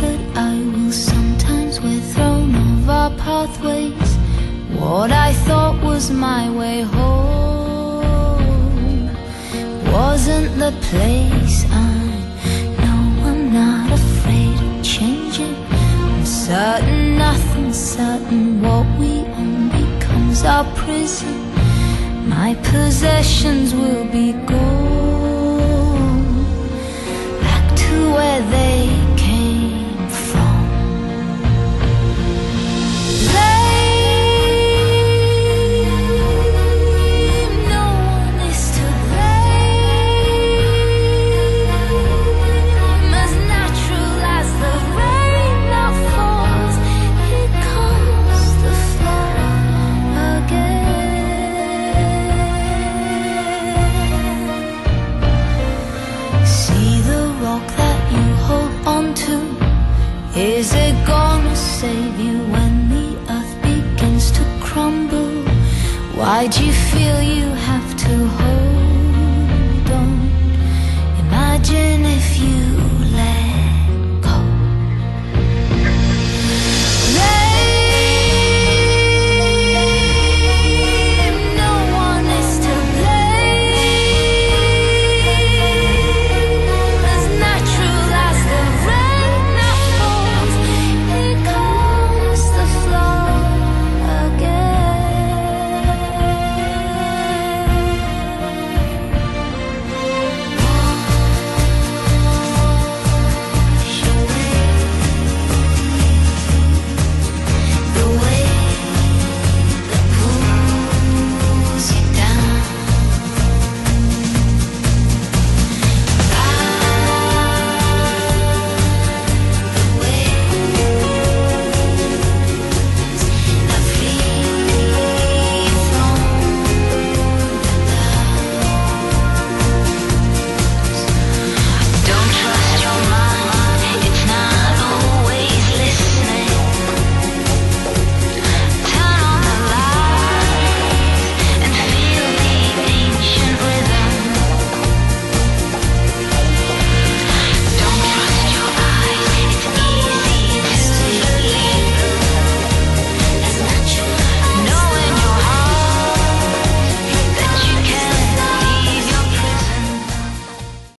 And I will sometimes we're thrown off our pathways. What I thought was my way home wasn't the place I know I'm not afraid of changing. I'm certain nothing's certain. What we own becomes our prison. My possessions will be gone onto. Is it gonna save you when the earth begins to crumble? Why do you feel you have to hold?